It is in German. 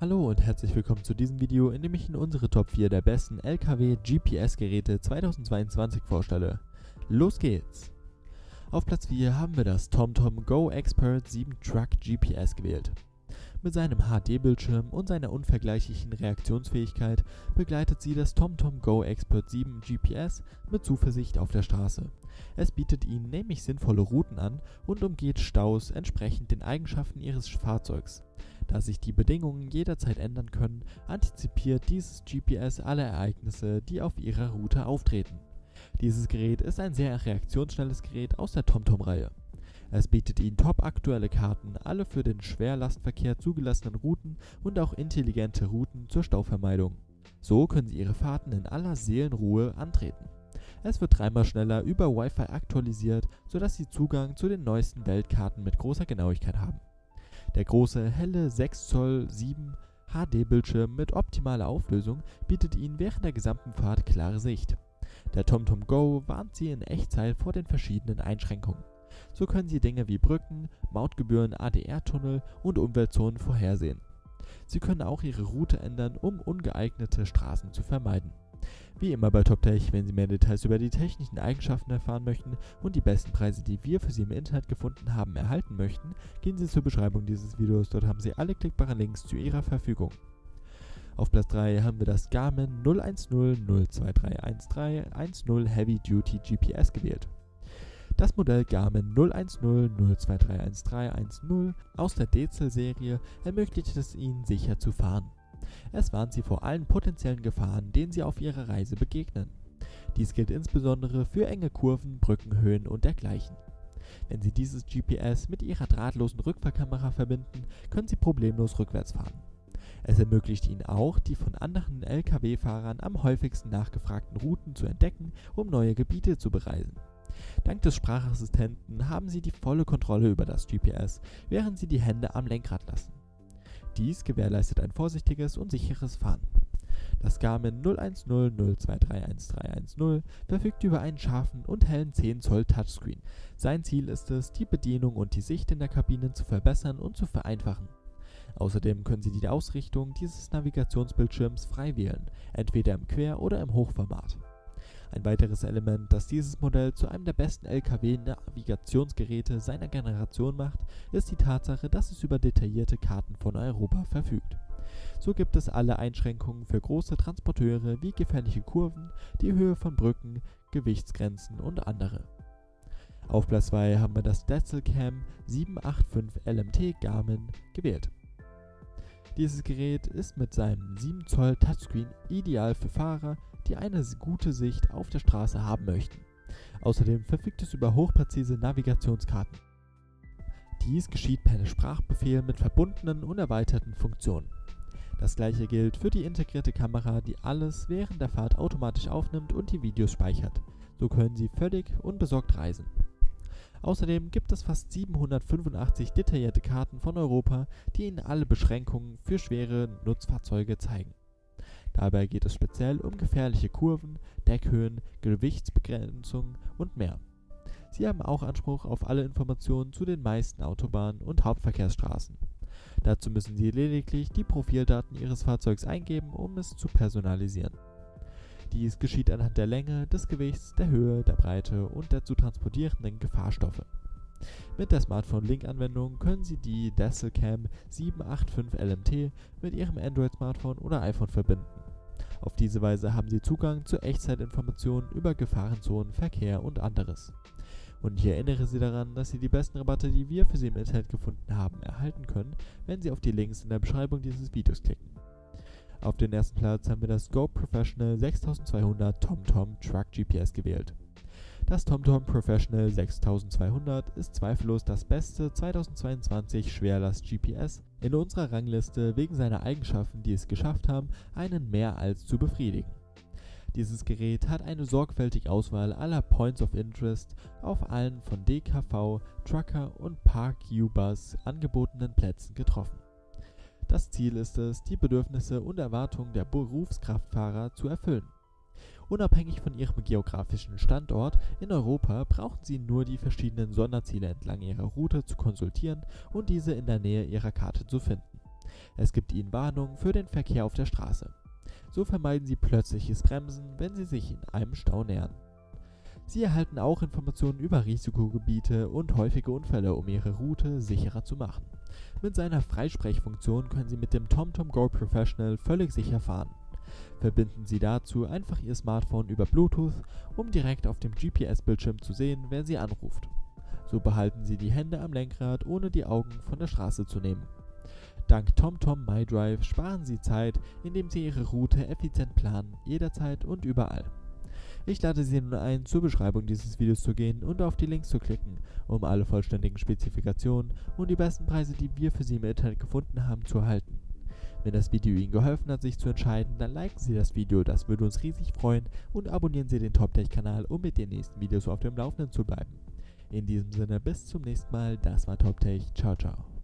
Hallo und herzlich willkommen zu diesem Video, in dem ich Ihnen unsere Top 4 der besten LKW GPS Geräte 2022 vorstelle. Los geht's! Auf Platz 4 haben wir das TomTom Go Expert 7 Truck GPS gewählt. Mit seinem HD-Bildschirm und seiner unvergleichlichen Reaktionsfähigkeit begleitet sie das TomTom Go Expert 7 GPS mit Zuversicht auf der Straße. Es bietet ihnen nämlich sinnvolle Routen an und umgeht Staus entsprechend den Eigenschaften ihres Fahrzeugs. Da sich die Bedingungen jederzeit ändern können, antizipiert dieses GPS alle Ereignisse, die auf ihrer Route auftreten. Dieses Gerät ist ein sehr reaktionsschnelles Gerät aus der TomTom-Reihe. Es bietet Ihnen top-aktuelle Karten, alle für den Schwerlastverkehr zugelassenen Routen und auch intelligente Routen zur Stauvermeidung. So können Sie Ihre Fahrten in aller Seelenruhe antreten. Es wird dreimal schneller über Wi-Fi aktualisiert, sodass Sie Zugang zu den neuesten Weltkarten mit großer Genauigkeit haben. Der große, helle 6 Zoll 7 HD-Bildschirm mit optimaler Auflösung bietet Ihnen während der gesamten Fahrt klare Sicht. Der TomTom Go warnt Sie in Echtzeit vor den verschiedenen Einschränkungen. So können Sie Dinge wie Brücken, Mautgebühren, ADR-Tunnel und Umweltzonen vorhersehen. Sie können auch Ihre Route ändern, um ungeeignete Straßen zu vermeiden. Wie immer bei TopTech, wenn Sie mehr Details über die technischen Eigenschaften erfahren möchten und die besten Preise, die wir für Sie im Internet gefunden haben, erhalten möchten, gehen Sie zur Beschreibung dieses Videos, dort haben Sie alle klickbaren Links zu Ihrer Verfügung. Auf Platz 3 haben wir das Garmin 010 02313 10 Heavy Duty GPS gewählt. Das Modell Garmin 010 0231310 aus der Dezel-Serie ermöglicht es Ihnen sicher zu fahren. Es warnt Sie vor allen potenziellen Gefahren, denen Sie auf Ihrer Reise begegnen. Dies gilt insbesondere für enge Kurven, Brückenhöhen und dergleichen. Wenn Sie dieses GPS mit Ihrer drahtlosen Rückfahrkamera verbinden, können Sie problemlos rückwärts fahren. Es ermöglicht Ihnen auch, die von anderen Lkw-Fahrern am häufigsten nachgefragten Routen zu entdecken, um neue Gebiete zu bereisen. Dank des Sprachassistenten haben Sie die volle Kontrolle über das GPS, während Sie die Hände am Lenkrad lassen. Dies gewährleistet ein vorsichtiges und sicheres Fahren. Das Garmin 010 0231310 verfügt über einen scharfen und hellen 10 Zoll Touchscreen. Sein Ziel ist es, die Bedienung und die Sicht in der Kabine zu verbessern und zu vereinfachen. Außerdem können Sie die Ausrichtung dieses Navigationsbildschirms frei wählen, entweder im Quer- oder im Hochformat. Ein weiteres Element, das dieses Modell zu einem der besten Lkw-Navigationsgeräte seiner Generation macht, ist die Tatsache, dass es über detaillierte Karten von Europa verfügt. So gibt es alle Einschränkungen für große Transporteure wie gefährliche Kurven, die Höhe von Brücken, Gewichtsgrenzen und andere. Auf Platz 2 haben wir das Detzelcam 785 LMT Garmin gewählt. Dieses Gerät ist mit seinem 7 Zoll Touchscreen ideal für Fahrer, die eine gute Sicht auf der Straße haben möchten. Außerdem verfügt es über hochpräzise Navigationskarten. Dies geschieht per Sprachbefehl mit verbundenen und erweiterten Funktionen. Das gleiche gilt für die integrierte Kamera, die alles während der Fahrt automatisch aufnimmt und die Videos speichert. So können Sie völlig unbesorgt reisen. Außerdem gibt es fast 785 detaillierte Karten von Europa, die Ihnen alle Beschränkungen für schwere Nutzfahrzeuge zeigen. Dabei geht es speziell um gefährliche Kurven, Deckhöhen, Gewichtsbegrenzung und mehr. Sie haben auch Anspruch auf alle Informationen zu den meisten Autobahnen und Hauptverkehrsstraßen. Dazu müssen Sie lediglich die Profildaten Ihres Fahrzeugs eingeben, um es zu personalisieren. Dies geschieht anhand der Länge, des Gewichts, der Höhe, der Breite und der zu transportierenden Gefahrstoffe. Mit der Smartphone-Link-Anwendung können Sie die Dasselcam 785 LMT mit Ihrem Android-Smartphone oder iPhone verbinden. Auf diese Weise haben Sie Zugang zu Echtzeitinformationen über Gefahrenzonen, Verkehr und anderes. Und ich erinnere Sie daran, dass Sie die besten Rabatte, die wir für Sie im Internet gefunden haben, erhalten können, wenn Sie auf die Links in der Beschreibung dieses Videos klicken. Auf den ersten Platz haben wir das Go Professional 6200 TomTom Truck GPS gewählt. Das TomTom Professional 6200 ist zweifellos das beste 2022 Schwerlast GPS in unserer Rangliste wegen seiner Eigenschaften, die es geschafft haben, einen mehr als zu befriedigen. Dieses Gerät hat eine sorgfältige Auswahl aller Points of Interest auf allen von DKV, Trucker und Park U-Bus angebotenen Plätzen getroffen. Das Ziel ist es, die Bedürfnisse und Erwartungen der Berufskraftfahrer zu erfüllen. Unabhängig von ihrem geografischen Standort in Europa brauchen sie nur die verschiedenen Sonderziele entlang ihrer Route zu konsultieren und diese in der Nähe ihrer Karte zu finden. Es gibt ihnen Warnungen für den Verkehr auf der Straße. So vermeiden sie plötzliches Bremsen, wenn sie sich in einem Stau nähern. Sie erhalten auch Informationen über Risikogebiete und häufige Unfälle, um ihre Route sicherer zu machen. Mit seiner Freisprechfunktion können Sie mit dem TomTom Go Professional völlig sicher fahren. Verbinden Sie dazu einfach Ihr Smartphone über Bluetooth, um direkt auf dem GPS-Bildschirm zu sehen, wer Sie anruft. So behalten Sie die Hände am Lenkrad, ohne die Augen von der Straße zu nehmen. Dank TomTom MyDrive sparen Sie Zeit, indem Sie Ihre Route effizient planen, jederzeit und überall. Ich lade Sie nun ein, zur Beschreibung dieses Videos zu gehen und auf die Links zu klicken, um alle vollständigen Spezifikationen und die besten Preise, die wir für Sie im Internet gefunden haben, zu erhalten. Wenn das Video Ihnen geholfen hat, sich zu entscheiden, dann liken Sie das Video, das würde uns riesig freuen und abonnieren Sie den TopTech-Kanal, um mit den nächsten Videos auf dem Laufenden zu bleiben. In diesem Sinne, bis zum nächsten Mal, das war TopTech, ciao ciao.